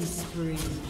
Killing spree.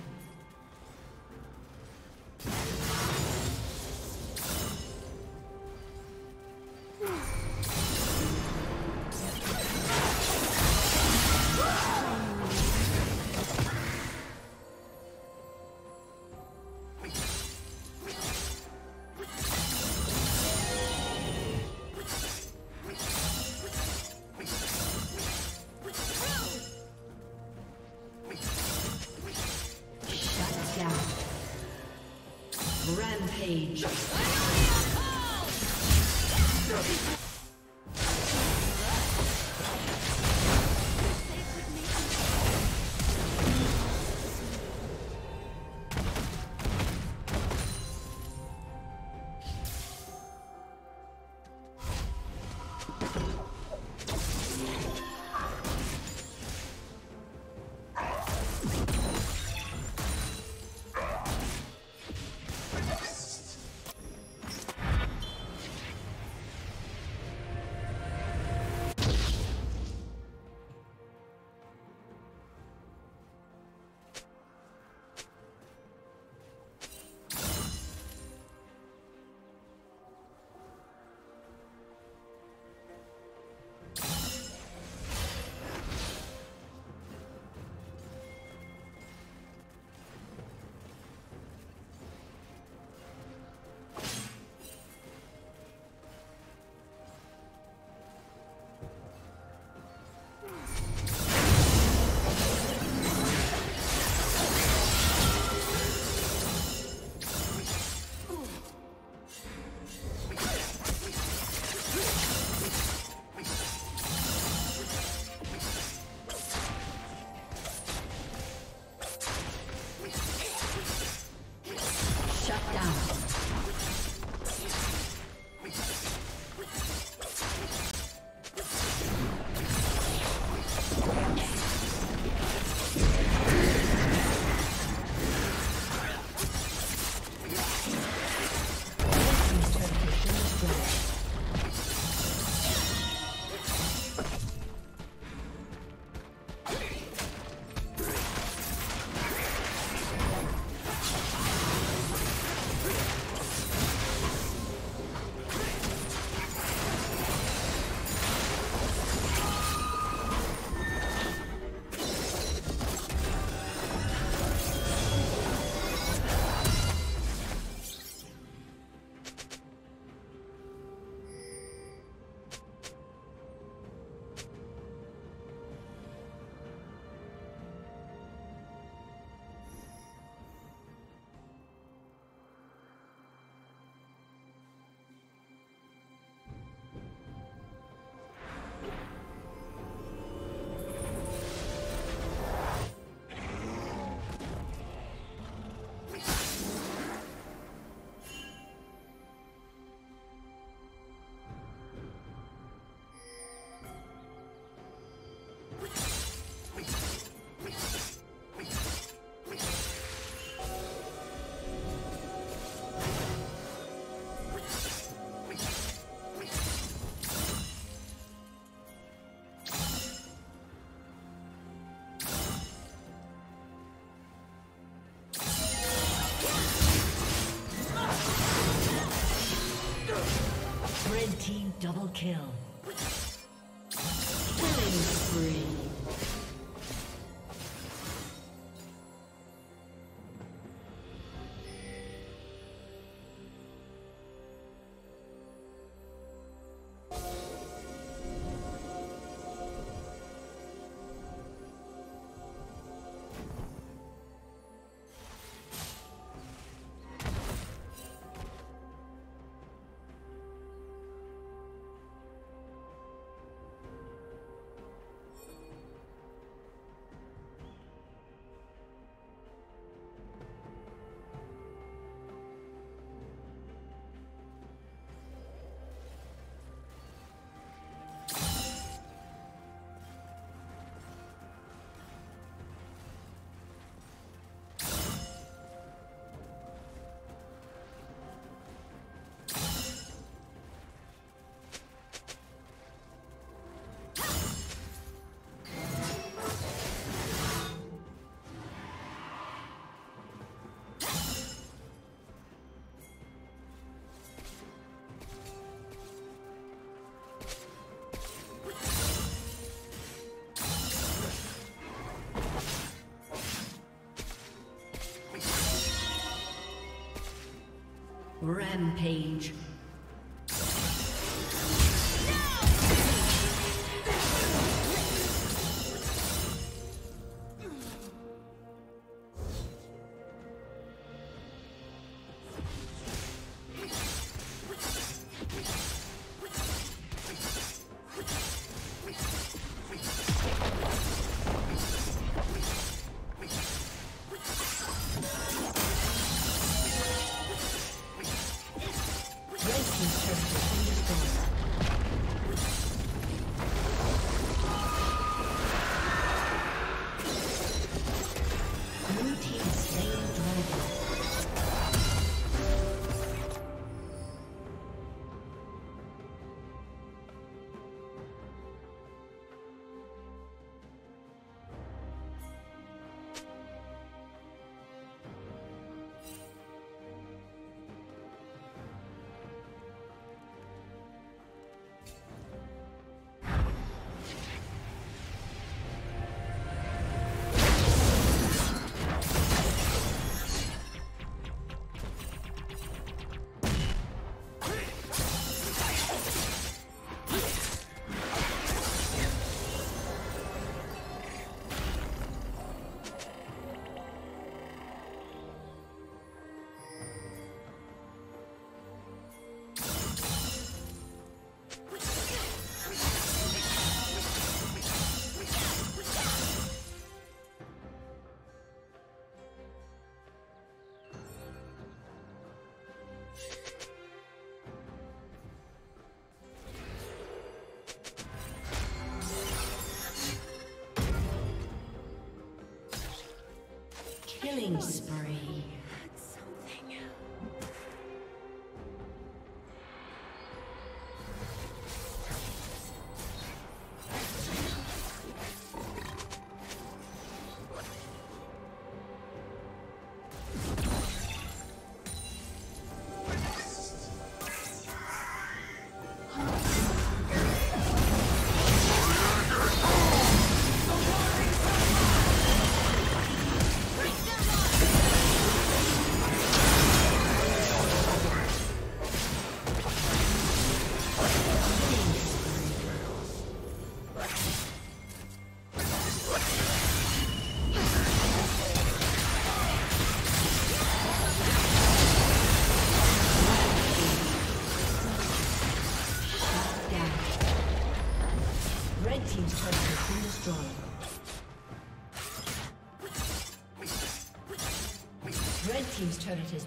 Double kill. Rampage. Killing spree.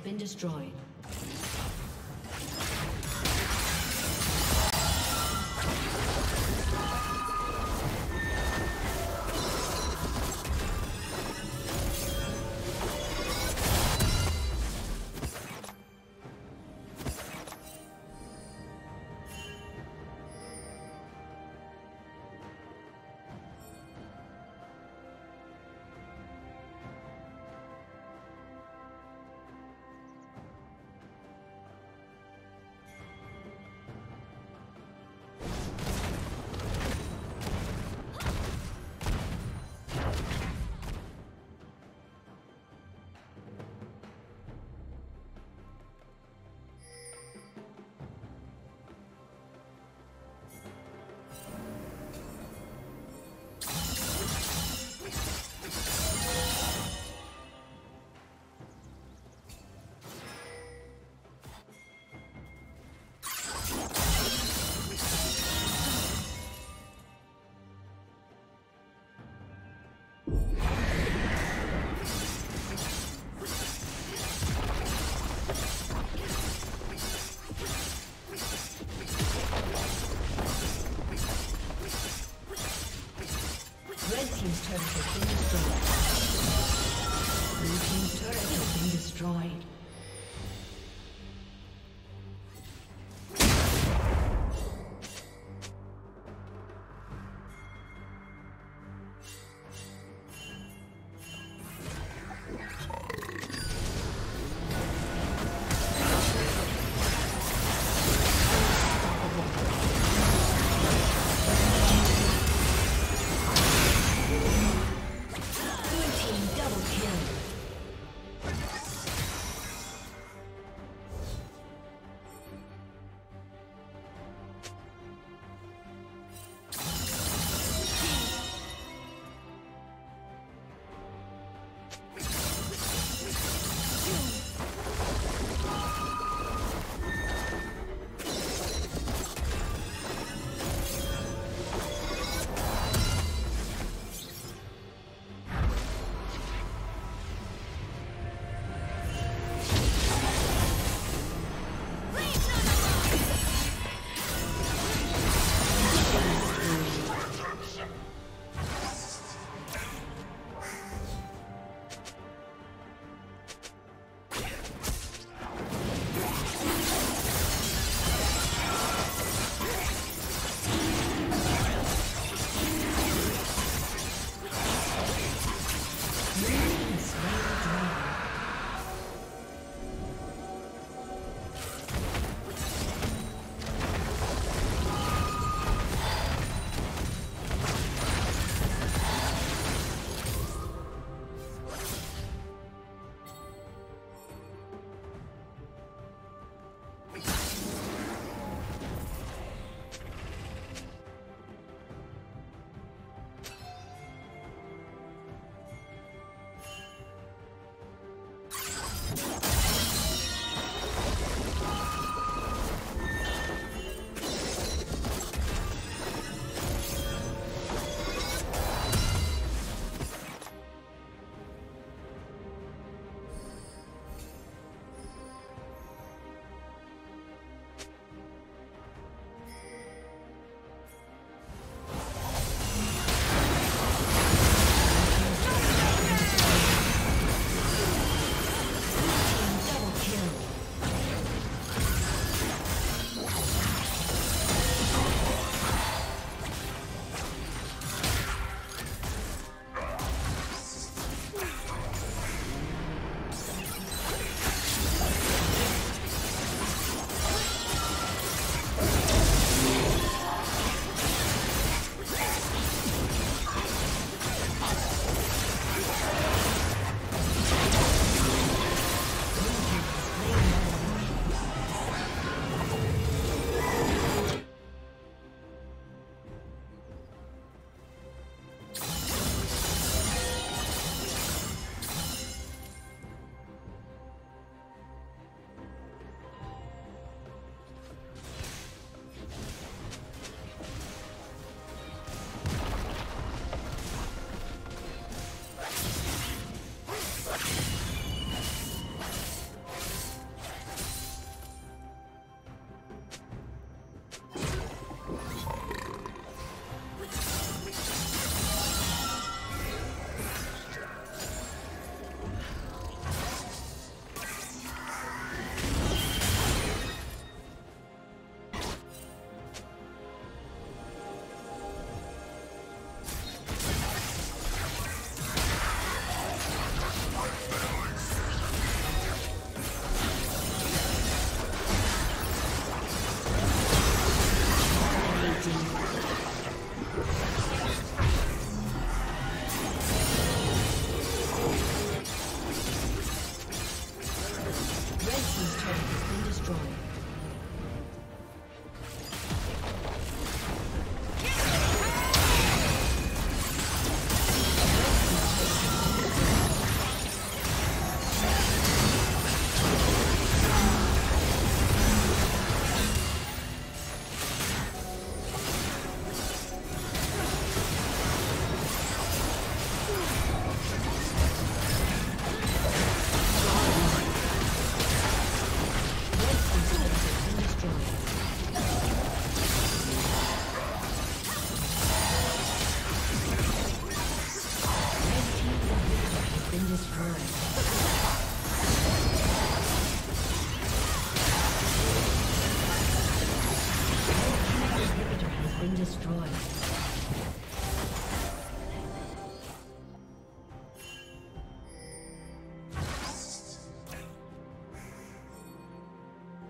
Been destroyed.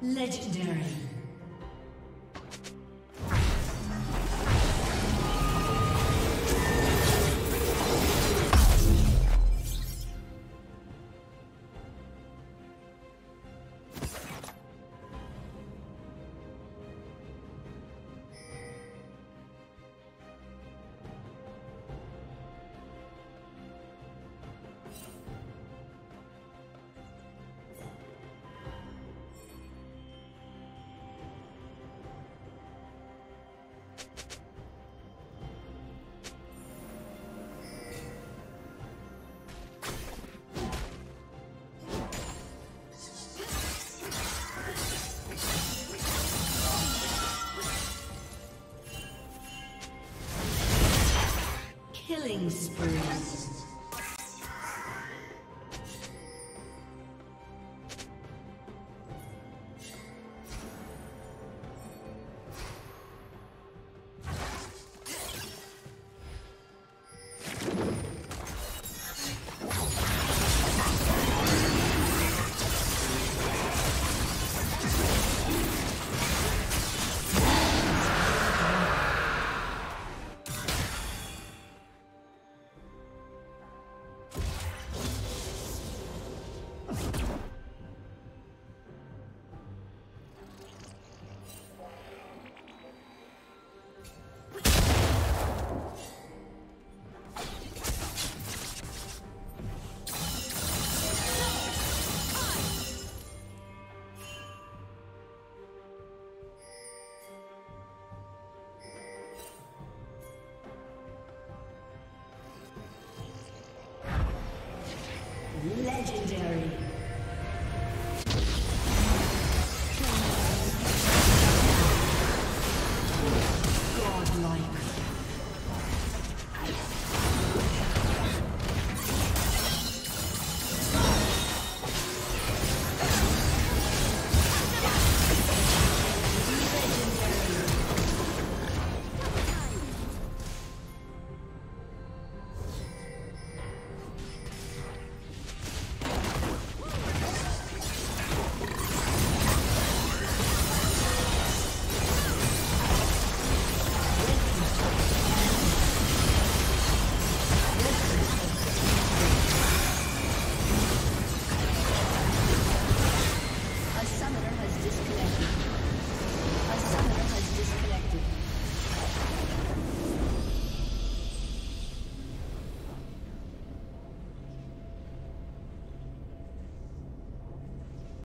Legendary. Killing spree.